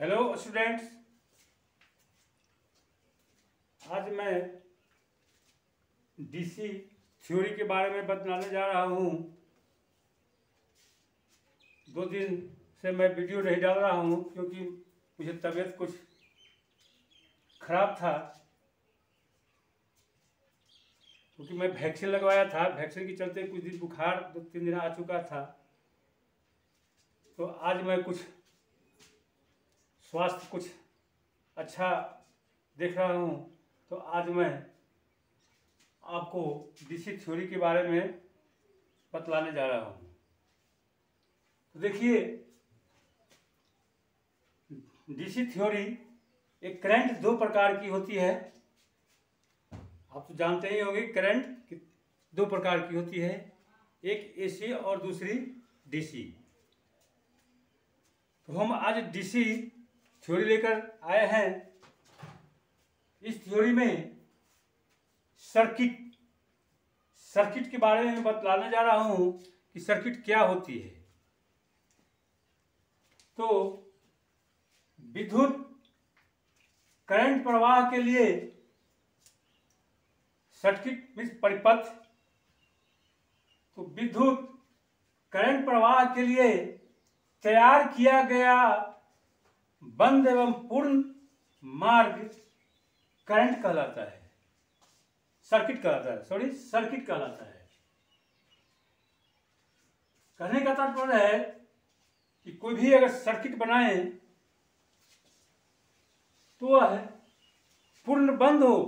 Hello students आज मैं DC theory के बारे में बताने जा रहा हूँ। दो दिन से मैं वीडियो नहीं डाल रहा हूँ, क्योंकि मुझे तबीयत कुछ खराब था। क्योंकि मैं वैक्सीन लगवाया था। वैक्सीन के चलते कुछ दिन बुखार दो तीन दिन आ चुका था। तो आज मैं कुछ स्वास्थ्य कुछ अच्छा देख रहा हूँ तो आज मैं आपको डीसी थ्योरी के बारे में बतलाने जा रहा हूँ। तो देखिए डीसी थ्योरी एक करंट दो प्रकार की होती है। आप तो जानते ही होंगे करंट दो प्रकार की होती है, एक एसी और दूसरी डीसी तो हम आज डीसी थ्योरी लेकर आए हैं। इस थ्योरी में सर्किट सर्किट के बारे में बतलाने जा रहा हूँ कि सर्किट क्या होती है। तो विद्युत करंट प्रवाह के लिए सर्किट मीन्स परिपथ तो विद्युत करंट प्रवाह के लिए तैयार किया गया बंद एवं पूर्ण मार्ग करंट कहलाता है। सर्किट कहलाता है। सॉरी सर्किट कहलाता है। कहने का तात्पर्य है कि कोई भी अगर सर्किट बनाए तो वह पूर्ण बंद हो।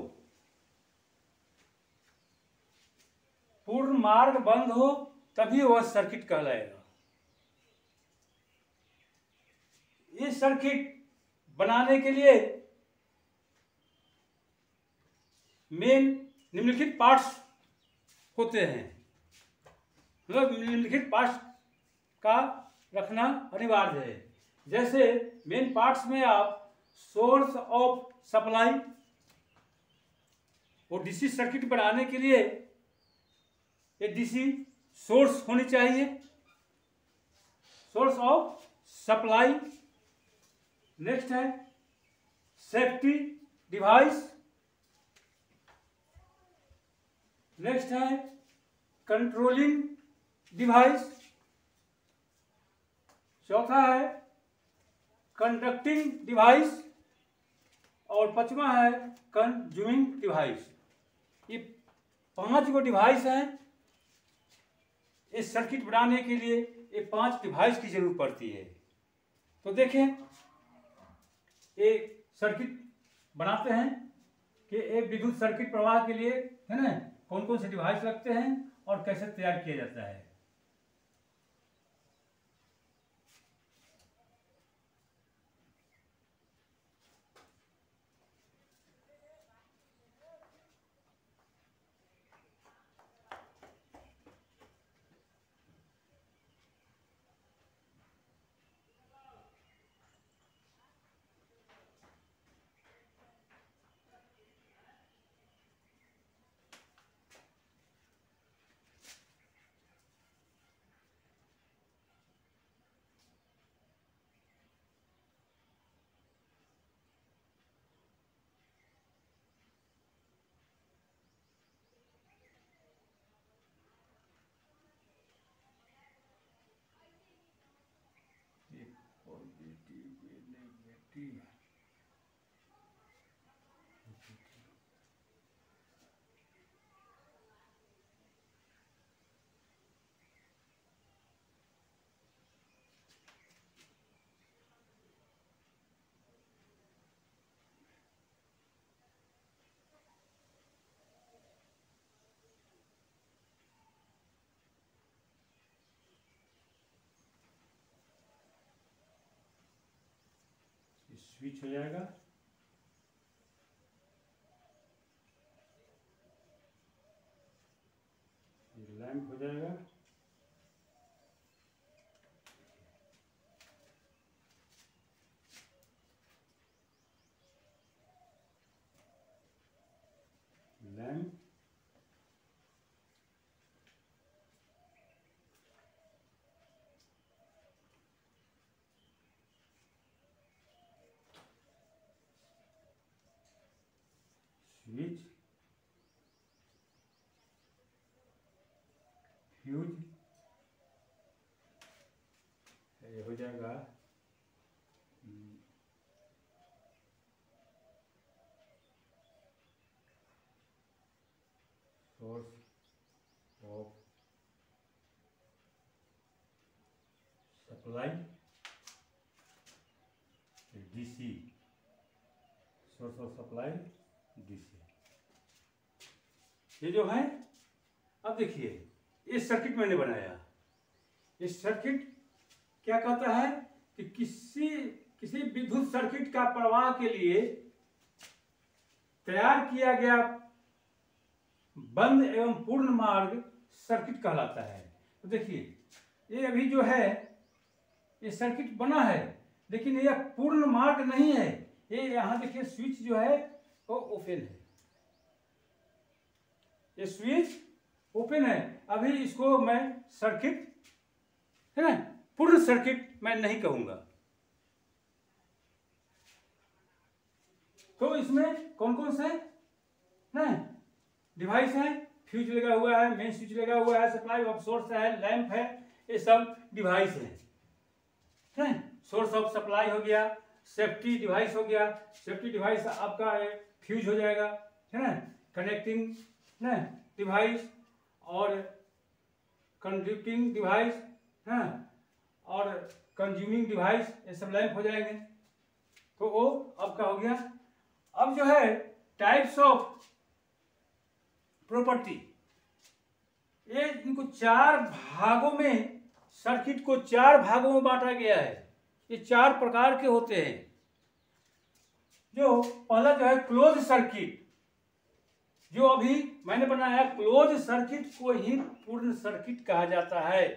पूर्ण मार्ग बंद हो, तभी वह सर्किट कहलाएगा ये सर्किट बनाने के लिए मेन निम्नलिखित पार्ट्स होते हैं। मतलब निम्नलिखित पार्ट्स का रखना अनिवार्य है। जैसे मेन पार्ट्स में आप सोर्स ऑफ़ सप्लाई और डीसी सर्किट बनाने के लिए ये डीसी सोर्स होनी चाहिए। सोर्स ऑफ़ सप्लाई नेक्स्ट है, सेफ्टी डिवाइस। नेक्स्ट है, कंट्रोलिंग डिवाइस। चौथा है, कंडक्टिंग डिवाइस। और पांचवा है, कंज्यूमिंग डिवाइस। ये पाँच गो डिवाइस हैं। इस सर्किट बनाने के लिए ये पाँच डिवाइस की ज़रूरत पड़ती है। तो देखें एक सर्किट बनाते हैं कि एक विद्युत सर्किट प्रवाह के लिए, है ना? कौन कौन से डिवाइस लगते हैं और कैसे तैयार किया जाता है? T. स्विच हो जाएगा। लैंप हो जाएगा लैंप फ्यूज ये हो जाएगा source of supply DC source of supply DC ये जो है, अब देखिए। इस सर्किट मैंने बनाया। इस सर्किट क्या कहता है कि किसी किसी विद्युत सर्किट का प्रवाह के लिए तैयार किया गया बंद एवं पूर्ण मार्ग सर्किट कहलाता है। तो देखिए, ये अभी जो है, ये सर्किट बना है, लेकिन यह पूर्ण मार्ग नहीं है। ये यहाँ देखिए स्विच जो है, वो ओपन है। ये स्विच ओपन है। अभी इसको मैं सर्किट, है ना? पूर्ण सर्किट मैं नहीं कहूँगा। तो इसमें कौन कौन से, ना? डिवाइस है, फ्यूज लगा हुआ है, मेन स्विच लगा हुआ है, सप्लाई ऑफ़ सोर्स है, लैंप है, ये सब डिवाइस है। सोर्स ऑफ़ सप्लाई हो गया, सेफ्टी डिवाइस हो गया, सेफ्टी डिवाइस आपका फ्यूज हो जाएगा, है ना? कनेक्टिंग ना? डिवाइस और कंड्यूटिंग डिवाइस है, और कंज्यूमिंग डिवाइस ये सब लैंप हो जाएँगे। तो वो अब क्या हो गया? अब जो है टाइप्स ऑफ़ प्रॉपर्टी ये इनको चार भागों में सर्किट को चार भागों में बांटा गया है। ये चार प्रकार के होते हैं। जो पहला जो है क्लोज सर्किट जो अभी मैंने बनाया क्लोज सर्किट को ही पूर्ण सर्किट कहा जाता है।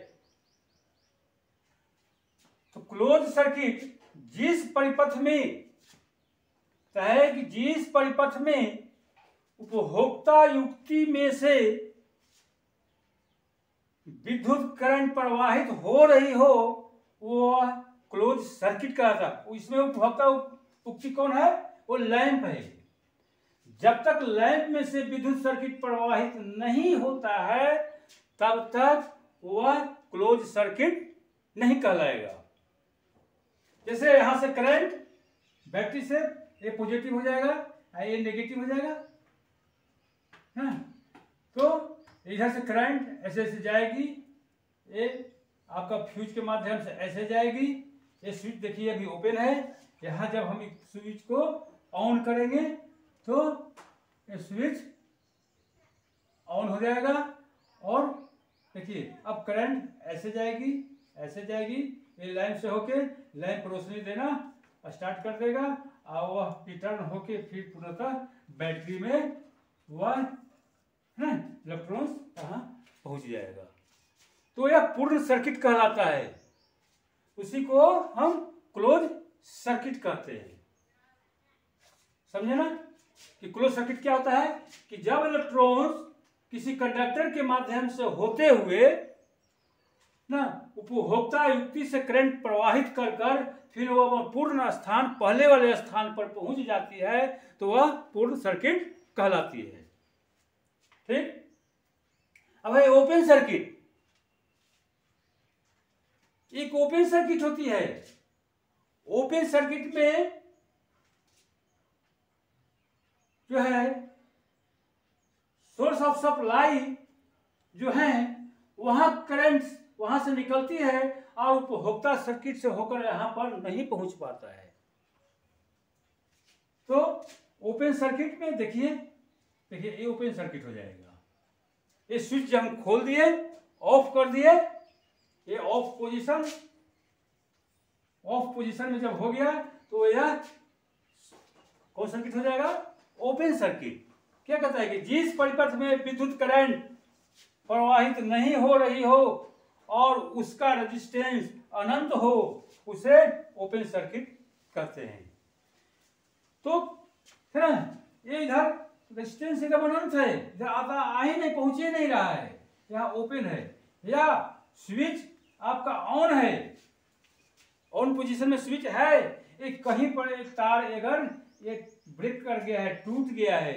तो क्लोज सर्किट जिस परिपथ में है कि जिस परिपथ में उपभोक्ता युक्ति में से विद्युत करंट प्रवाहित हो रही हो, वो क्लोज सर्किट कहा था इसमें उपभोक्ता उक्ति कौन है? वो लैंप है। जब तक लैंप में से विद्युत सर्किट प्रवाहित नहीं होता है, तब तक वह क्लोज सर्किट नहीं कहलाएगा। जैसे यहाँ से करंट, बैटरी से ये पॉजिटिव हो जाएगा, ये नेगेटिव हो जाएगा, है तो इधर से करंट ऐसे ऐसे जाएगी, ये आपका फ्यूज के माध्यम से ऐसे जाएगी, ये स्विच देखिए अभी ओपन है, यहाँ जब हम स्विच को ऑन करेंगे तो स्विच ऑन हो जाएगा और देखिए, अब करंट ऐसे जाएगी ऐसे जाएगी, ये लाइन से होके लाइन रोशनी देना स्टार्ट कर देगा, और वह रिटर्न होके फिर पुनः बैटरी में वह, है इलेक्ट्रॉन्स कहा पहुँच जाएगा। तो यह पूर्ण सर्किट कहलाता है। उसी को हम क्लोज सर्किट कहते हैं। समझे ना? कि क्लोज सर्किट क्या होता है? कि जब इलेक्ट्रॉन्स किसी कंडक्टर के माध्यम से होते हुए, ना, उपभोक्ता युक्ति से करंट प्रवाहित कर कर फिर वह पूर्ण स्थान, पहले वाले स्थान पर पहुँच जाती है तो वह पूर्ण सर्किट कहलाती है। ठीक? अब है ओपन सर्किट एक ओपन सर्किट होती है। ओपन सर्किट में जो है सोर्स ऑफ़ सप्लाई जो है, वहाँ करंट वहाँ से निकलती है और उपभोक्ता सर्किट से होकर यहाँ पर नहीं पहुँच पाता है। तो ओपन सर्किट में देखिए देखिए ये ओपन सर्किट हो जाएगा। ये स्विच हम खोल दिए ऑफ़ कर दिए, ये ऑफ़ पोजीशन ऑफ़ पोजीशन में जब हो गया तो यह कौन सर्किट हो जाएगा। Open circuit. क्या कहता है कि जिस परिपथ में विद्युत करंट प्रवाहित नहीं हो रही हो और उसका रेजिस्टेंस अनंत हो, उसे ओपन सर्किट कहते हैं। तो है ना ये इधर रेजिस्टेंस एकदम अनंत है, इधर आता आ ही नहीं, पहुँचे नहीं रहा है, यहाँ ओपन है। या स्विच आपका ऑन है ऑन पोजीशन में स्विच है, एक कहीं पर एक तार अगर एक ब्रेक कर गया है, टूट गया है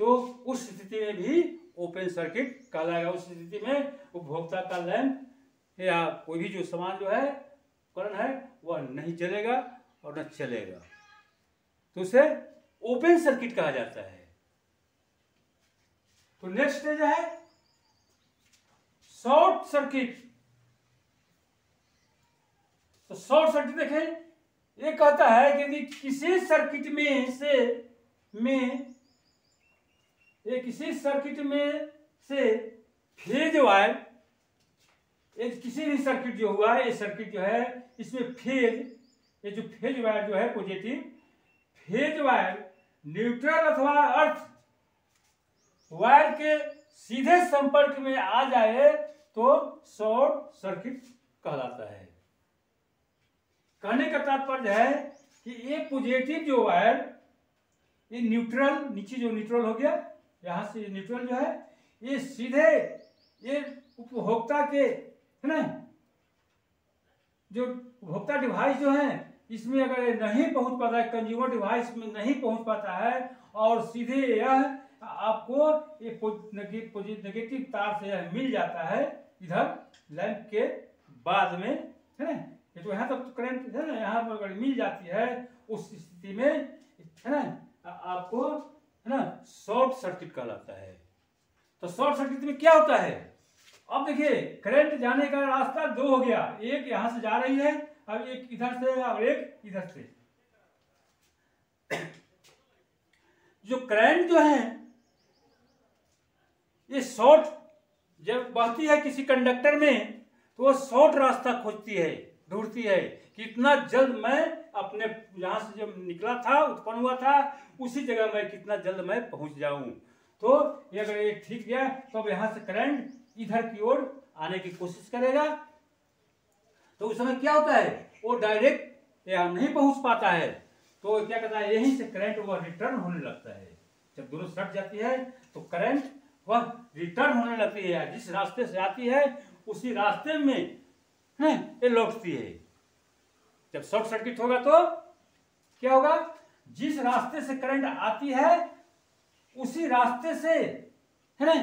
तो उस स्थिति में भी ओपन सर्किट कहलाएगा। उस स्थिति में उपभोक्ता का लैंप या कोई भी जो सामान जो है, उपकरण है, वह नहीं चलेगा और न चलेगा। तो उसे ओपन सर्किट कहा जाता है। तो नेक्स्ट स्टेज है शॉर्ट सर्किट तो शॉर्ट सर्किट देखें। ये कहता है कि यदि किसी सर्किट में से, में, ये किसी सर्किट में से फ़ेज़ वायर किसी भी सर्किट जो हुआ है ये सर्किट जो है, इसमें फ़ेज़, ये जो फ़ेज़ वायर जो है, पॉजिटिव, फ़ेज़ वायर न्यूट्रल अथवा अर्थ वायर के सीधे संपर्क में आ जाए तो शॉर्ट सर्किट कहलाता है। कहने का तात्पर्य है कि ये पॉजिटिव जो वायर ये न्यूट्रल, नीचे जो न्यूट्रल हो गया, यहाँ से न्यूट्रल जो है, ये सीधे ये उपभोक्ता के, है ना? जो उपभोक्ता डिवाइस जो है, इसमें अगर नहीं पहुँच पाता है कंज्यूमर डिवाइस में नहीं पहुँच पाता है, और सीधे यह आपको ये नेगेटिव तार से यह मिल जाता है इधर लैंप के बाद में, है ना? ये तो यहाँ तक करंट है ना यहाँ पर अगर मिल जाती है, उस स्थिति में, है ना आपको, है ना शॉर्ट सर्किट कहलाता है। तो शॉर्ट सर्किट में क्या होता है? अब देखिए करंट जाने का रास्ता दो हो गया। एक यहाँ से जा रही है, अब एक इधर से, और एक इधर से। जो करंट जो है, ये शॉर्ट जब बहती है किसी कंडक्टर में तो वो शॉर्ट रास्ता खोजती है। ढूंढती है कि इतना जल्द मैं अपने यहाँ से जब निकला था, उत्पन्न हुआ था, उसी जगह मैं कितना जल्द मैं पहुँच जाऊँ। तो ये अगर ये ठीक गया तो अब यहाँ से करंट इधर की ओर आने की कोशिश करेगा। तो उस समय क्या होता है? वो डायरेक्ट यहाँ नहीं पहुँच पाता है। तो क्या कहता है? यहीं से करंट वह रिटर्न होने लगता है। जब दोनों सट जाती है तो करंट वह रिटर्न होने लगती है। जिस रास्ते से आती है, उसी रास्ते में ये लौटती है। जब शॉर्ट सर्किट होगा तो क्या होगा? जिस रास्ते से करंट आती है, उसी रास्ते से, है ना?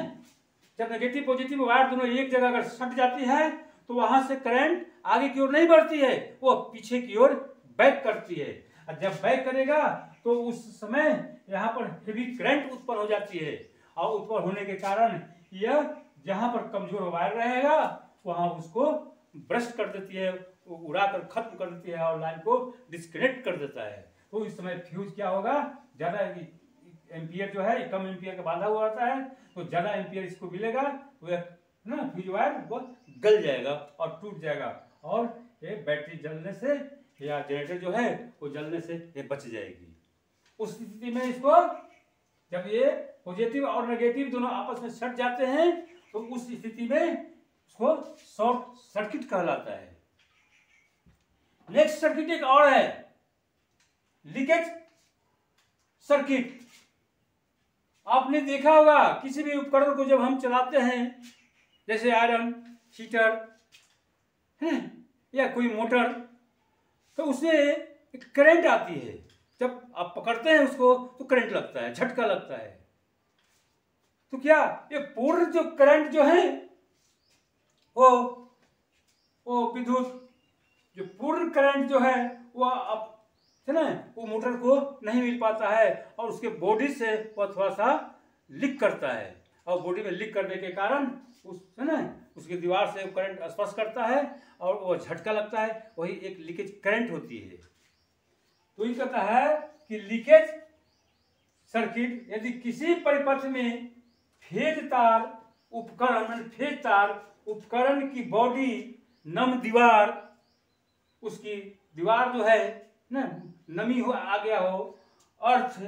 जब नेगेटिव पॉजिटिव वायर दोनों एक जगह अगर सट जाती है तो वहाँ से करंट आगे की ओर नहीं बढ़ती है, वो पीछे की ओर बैक करती है। और जब बैक करेगा तो उस समय यहाँ पर हेवी करंट उत्पन्न हो जाती है। और उत्पन्न होने के कारण यह जहाँ पर कमज़ोर वायर रहेगा, वहाँ उसको ब्रस्ट कर देती है उड़ा कर खत्म कर देती है और लाइन को डिस्कनेक्ट कर देता है। तो इस समय फ्यूज क्या होगा? ज़्यादा एम्पियर जो है कम एम्पियर का बांधा हुआ रहता है तो ज़्यादा एम्पियर इसको मिलेगा तो ना फ्यूज वायर वो गल जाएगा और टूट जाएगा और ये बैटरी जलने से या जनरेटर जो है, वो जलने से ये बच जाएगी। उस स्थिति में इसको जब ये पॉजिटिव और नेगेटिव दोनों आपस में सट जाते हैं तो उस स्थिति में उसको शॉर्ट सर्किट कहलाता है। नेक्स्ट सर्किट एक और है। Leakage circuit. आपने देखा होगा, किसी भी उपकरण को जब हम चलाते हैं, जैसे आयरन, हीटर, है, या कोई मोटर तो उसमें एक करंट आती है। जब आप पकड़ते हैं उसको तो करंट लगता है, झटका लगता है। तो क्या, ये पूर्ण जो करंट जो है वो वो विद्युत जो पूर्ण करंट जो है, वो अब, है ना, वो मोटर को नहीं मिल पाता है और उसके बॉडी से वह थोड़ा सा लीक करता है। और बॉडी में लीक करने के कारण उस, है ना, उसकी दीवार से करंट स्पर्श करता है और वो झटका लगता है, वही एक लीकेज करंट होती है। तो ये कहता है कि लीकेज सर्किट यदि किसी परिपथ में फ़ेज़ तार, उपकरण, फ़ेज़ तार उपकरण की बॉडी नम दीवार, उसकी दीवार जो है ना, नमी हो, आ गया हो, अर्थ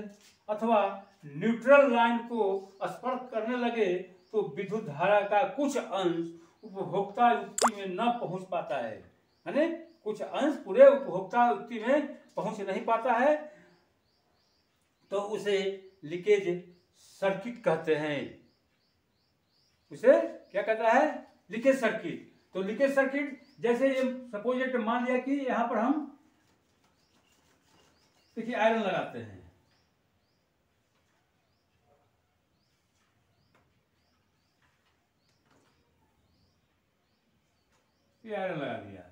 अथवा न्यूट्रल लाइन को स्पर्श करने लगे तो विद्युत धारा का कुछ अंश उपभोक्ता युक्ति में न पहुँच पाता है। यानी कुछ अंश पूरे उपभोक्ता युक्ति में पहुँच नहीं पाता है तो उसे लीकेज सर्किट कहते हैं। उसे क्या कहता है? लीकेज सर्किट तो लीकेज सर्किट जैसे ये सपोज़ एक मान लिया कि यहाँ पर हम देखिए आयरन लगाते हैं। ये आयरन लगा दिया।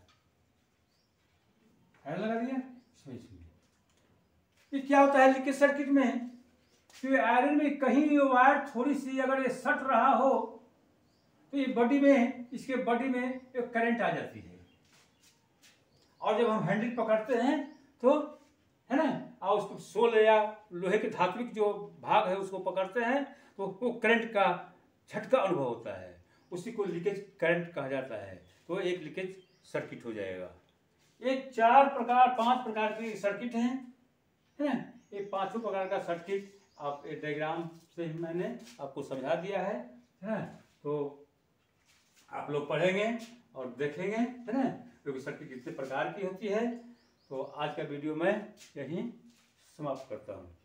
आयरन लगा दिया? इसमें इसमें। ये क्या होता है लीकेज सर्किट में? तो कि आयरन में कहीं वायर थोड़ी सी अगर ये सट रहा हो तो ये बॉडी में, इसके बॉडी में एक करंट आ जाती है। और जब हम हैंडल पकड़ते हैं तो है ना, और उसको सोल या लोहे के धात्विक जो भाग है, उसको पकड़ते हैं तो वो करंट का, झटका अनुभव होता है। उसी को लीकेज करंट कहा जाता है। तो एक लीकेज सर्किट हो जाएगा। ये चार प्रकार, पाँच प्रकार के सर्किट हैं, है ना? ये पाँचों प्रकार का सर्किट आप डायग्राम से मैंने आपको समझा दिया है है ना? तो आप लोग पढ़ेंगे और देखेंगे, है ना? क्योंकि सर्किट कितने प्रकार की होती है। तो आज का वीडियो मैं यहीं समाप्त करता हूँ।